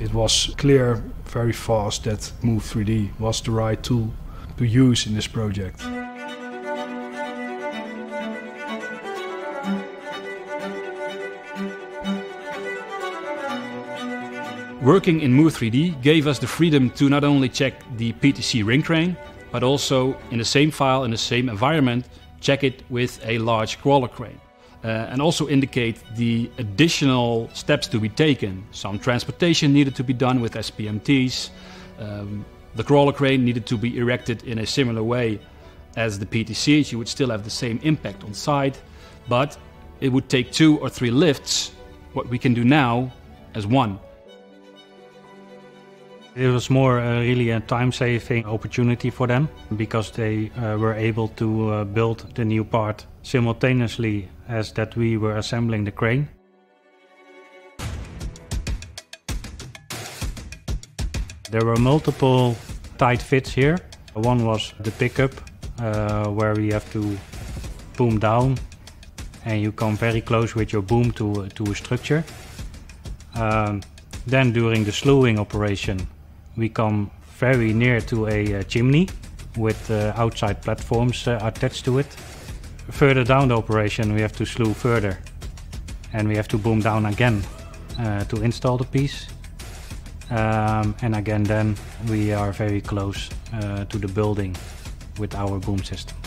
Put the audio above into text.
It was clear very fast that Move 3D was the right tool to use in this project. Working in Move 3D gave us the freedom to not only check the PTC ring crane, but also in the same file, in the same environment, check it with a large crawler crane. Uh, and also indicate the additional steps to be taken. Some transportation needed to be done with SPMTs. Um, the crawler crane needed to be erected in a similar way as the PTCs. You would still have the same impact on site, but it would take two or three lifts, what we can do now as one. It was more uh, really a time-saving opportunity for them because they uh, were able to uh, build the new part simultaneously as that we were assembling the crane. There were multiple tight fits here. One was the pickup uh, where we have to boom down and you come very close with your boom to, to a structure. Um, then during the slewing operation we come very near to a uh, chimney with uh, outside platforms uh, attached to it. Further down the operation we have to slew further and we have to boom down again uh, to install the piece. Um, and again then we are very close uh, to the building with our boom system.